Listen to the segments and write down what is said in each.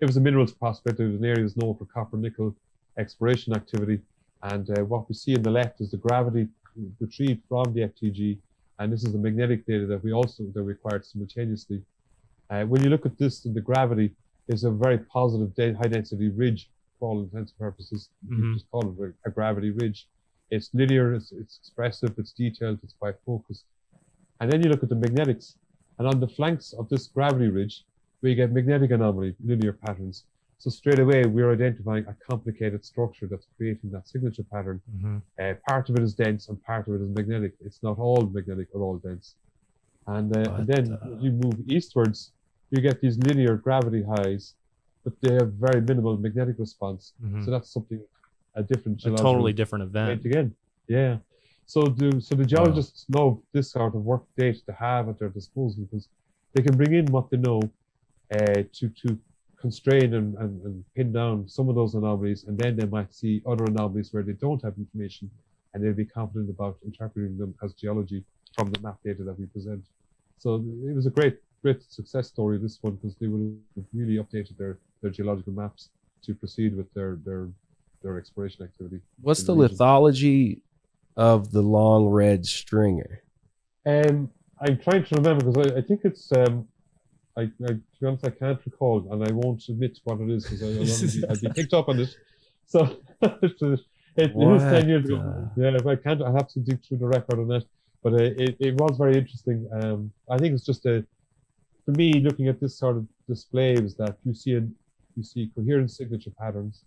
it was a minerals prospect. It was an area that's known for copper nickel exploration activity. And uh, what we see on the left is the gravity retrieved from the FTG, and this is the magnetic data that we also that we acquired simultaneously. Uh, when you look at this, the gravity is a very positive high density ridge for all intents and purposes. Mm-hmm. You just call it a, a, gravity ridge. It's linear, it's, it's expressive, it's detailed, it's quite focused. And then you look at the magnetics, and on the flanks of this gravity ridge, we get magnetic anomaly, linear patterns. So straight away, we're identifying a complicated structure that's creating that signature pattern. Mm-hmm. Uh, part of it is dense and part of it is magnetic. It's not all magnetic or all dense. And, uh, and then uh... you move eastwards, you get these linear gravity highs, but they have very minimal magnetic response. Mm-hmm. So that's something a different a totally different event again. Yeah. So the so the geologists wow. know this sort of work data to have at their disposal because they can bring in what they know uh, to to constrain and, and, and pin down some of those anomalies, and then they might see other anomalies where they don't have information, and they'll be confident about interpreting them as geology from the map data that we present. So it was a great great success story this one because they would have really updated their their geological maps to proceed with their their their exploration activity. What's the, the lithology of the long red stringer? Um, I'm trying to remember because I, I think it's um, I, I, to be honest, I can't recall, and I won't admit what it is because I'd be picked up on this. So it, was ten years ago. Yeah, I can't. I have to dig through the record on that, but uh, it, it was very interesting. Um, I think it's just a, for me, looking at this sort of display is that you see a, you see coherent signature patterns.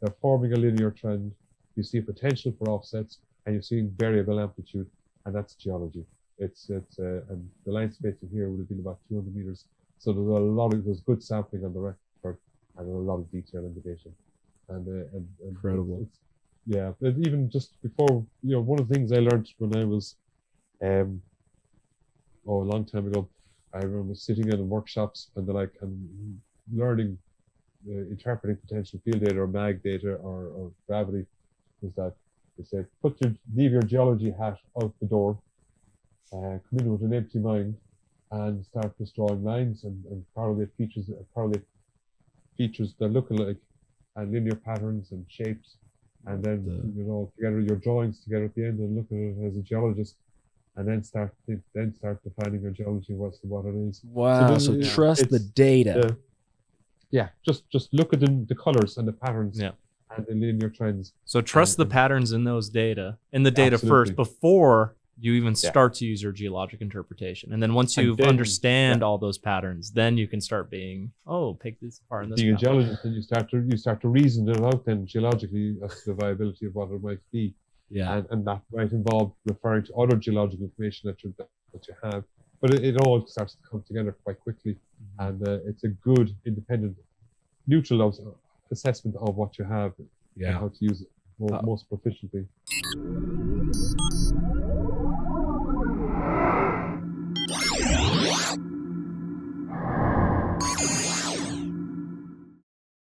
They're forming a linear trend. You see a potential for offsets, and you're seeing variable amplitude, and that's geology. It's it's uh, and the line spacing here would have been about 200 meters so there's a lot of there's good sampling on the record and a lot of detail in the data. And, uh, and, and incredible. It's, yeah, but even just before, you know, one of the things I learned when I was, um, oh, a long time ago, I remember sitting in workshops and the like and learning, uh, interpreting potential field data or mag data or, or gravity, is that they say put your leave your geology hat out the door, uh, come in with an empty mind, and start just drawing lines and, and correlate features, correlate features that look alike and linear patterns and shapes. And then, the... you know, together your drawings together at the end and look at it as a geologist and then start then start defining your geology what's what it is. Wow! So, then, so trust the data. yeah, just just look at the, the colors and the patterns. Yeah. And the linear trends. So trust and, the patterns in those data, in the data absolutely. first, before you even start yeah. to use your geologic interpretation. And then once you understand yeah. all those patterns then you can start being oh pick this apart this being a geologist and you start to you start to reason it out then geologically as to the viability of what it might be. Yeah. And, and that might involve referring to other geological information that you that you have. But it, it all starts to come together quite quickly. Mm-hmm. and uh, it's a good independent neutral assessment of what you have yeah. how to use it more, uh, most proficiently